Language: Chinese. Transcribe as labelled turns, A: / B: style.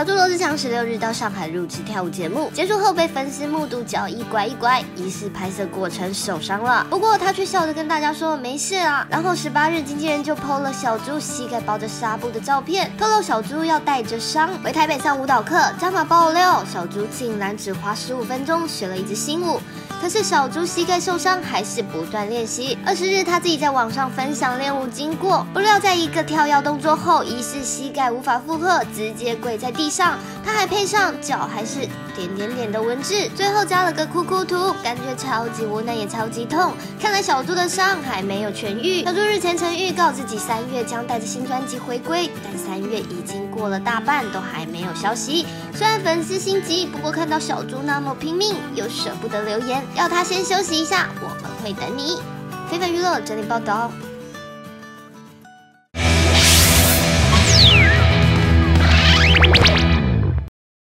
A: 小猪罗志祥十六日到上海录制跳舞节目，结束后被粉丝目睹脚一拐一拐，疑似拍摄过程受伤了。不过他却笑着跟大家说没事啊。然后十八日，经纪人就 PO 了小猪膝盖包着纱布的照片，透露小猪要带着伤回台北上舞蹈课。加码爆料，小猪竟然只花十五分钟学了一支新舞。可是小猪膝盖受伤，还是不断练习。二十日，他自己在网上分享练舞经过，不料在一个跳跃动作后，疑似膝盖无法负荷，直接跪在地上。他还配上脚还是点点点的文字，最后加了个哭哭图，感觉超级无奈也超级痛。看来小猪的伤还没有痊愈。小猪日前曾预告自己三月将带着新专辑回归，但三月已经过了大半，都还没有消息。虽然粉丝心急，不过看到小猪那么拼命，又舍不得留言。要他先休息一下，我们会等你。非凡娱乐整理报道。